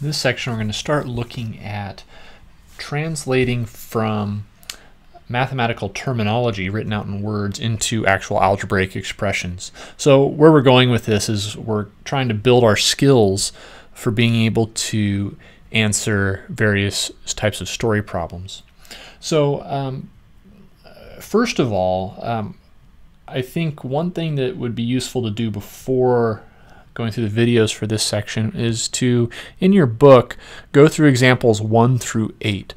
In this section, we're going to start looking at translating from mathematical terminology written out in words into actual algebraic expressions. So where we're going with this is we're trying to build our skills for being able to answer various types of story problems. So um, first of all, um, I think one thing that would be useful to do before going through the videos for this section is to, in your book, go through examples 1 through 8.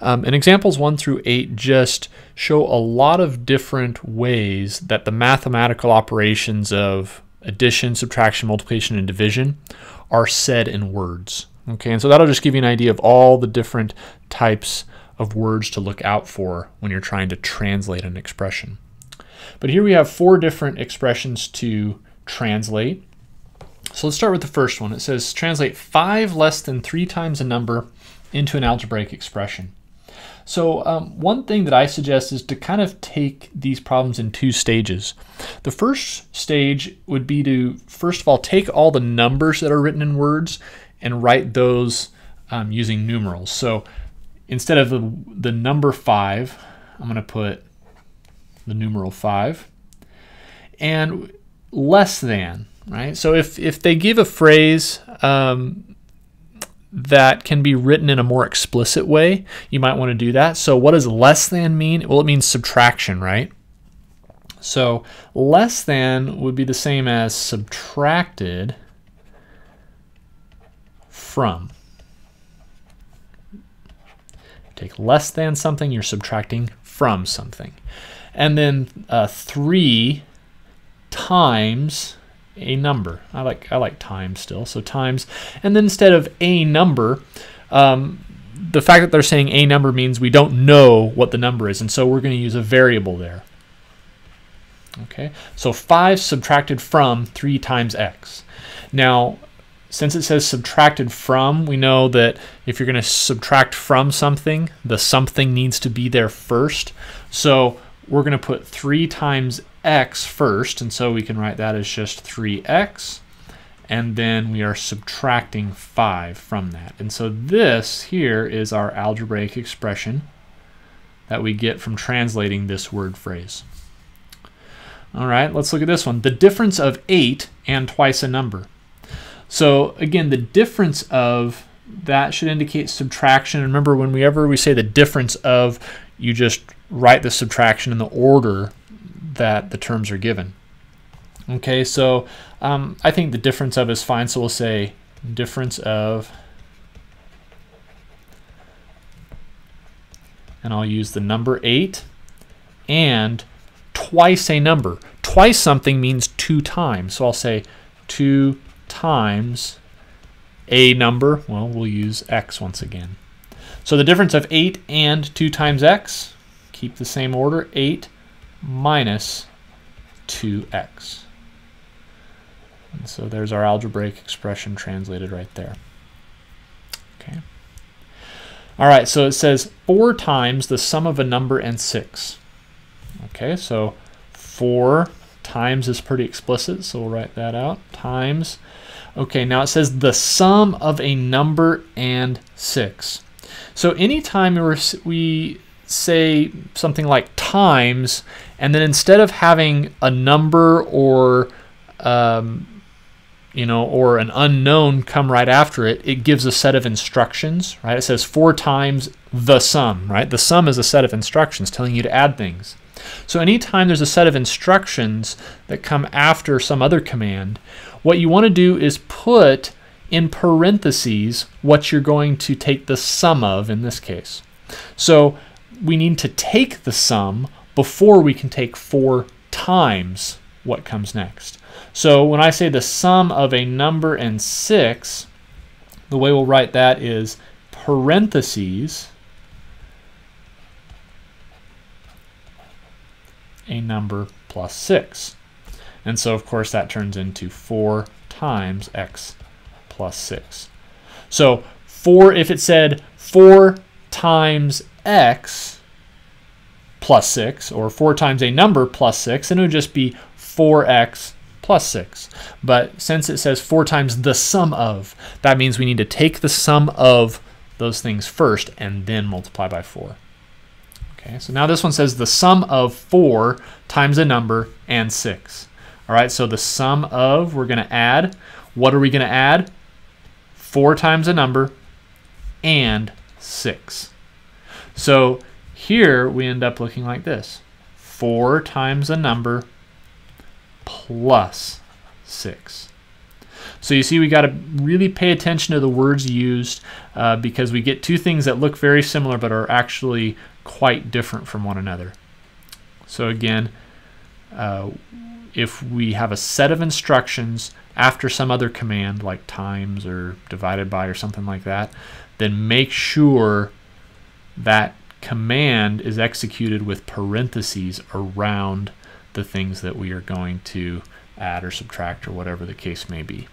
Um, and examples 1 through 8 just show a lot of different ways that the mathematical operations of addition, subtraction, multiplication, and division are said in words. Okay, and so that'll just give you an idea of all the different types of words to look out for when you're trying to translate an expression. But here we have four different expressions to translate. So let's start with the first one. It says translate 5 less than 3 times a number into an algebraic expression. So um, one thing that I suggest is to kind of take these problems in two stages. The first stage would be to, first of all, take all the numbers that are written in words and write those um, using numerals. So instead of the, the number 5, I'm going to put the numeral 5. And less than, right? So if, if they give a phrase um, that can be written in a more explicit way, you might want to do that. So what does less than mean? Well, it means subtraction, right? So less than would be the same as subtracted from. Take less than something, you're subtracting from something. And then uh, 3 times a number. I like I like times still, so times. And then instead of a number, um, the fact that they're saying a number means we don't know what the number is, and so we're going to use a variable there. Okay, so 5 subtracted from 3 times x. Now, since it says subtracted from, we know that if you're going to subtract from something, the something needs to be there first. So we're going to put 3 times x first, and so we can write that as just 3x, and then we are subtracting 5 from that. And so this here is our algebraic expression that we get from translating this word phrase. All right, let's look at this one. The difference of 8 and twice a number. So again, the difference of that should indicate subtraction. Remember, whenever we say the difference of, you just write the subtraction in the order that the terms are given. Okay, so um, I think the difference of is fine. So we'll say difference of, and I'll use the number 8 and twice a number. Twice something means two times. So I'll say 2 times a number. Well, we'll use x once again. So the difference of 8 and 2 times x, keep the same order, 8 minus 2x. And so there's our algebraic expression translated right there. Okay. All right, so it says 4 times the sum of a number and 6. Okay, so 4 times is pretty explicit, so we'll write that out. Times. Okay, now it says the sum of a number and 6. So anytime we say something like times, and then instead of having a number or um, you know, or an unknown come right after it, it gives a set of instructions, right? It says four times the sum, right? The sum is a set of instructions telling you to add things. So anytime there's a set of instructions that come after some other command, what you want to do is put in parentheses what you're going to take the sum of in this case. So we need to take the sum before we can take 4 times what comes next. So when I say the sum of a number and 6, the way we'll write that is parentheses a number plus 6. And so, of course, that turns into 4 times x plus 6. So 4, if it said 4 times x plus 6, or 4 times a number plus 6, and it would just be 4x plus 6. But since it says 4 times the sum of, that means we need to take the sum of those things first and then multiply by 4. Okay, so now this one says the sum of 4 times a number and 6. All right, so the sum of, we're going to add. What are we going to add? 4 times a number and 6. So here we end up looking like this. 4 times a number plus 6. So you see we got to really pay attention to the words used uh, because we get two things that look very similar but are actually quite different from one another. So again, uh, if we have a set of instructions after some other command like times or divided by or something like that, then make sure that command is executed with parentheses around the things that we are going to add or subtract or whatever the case may be.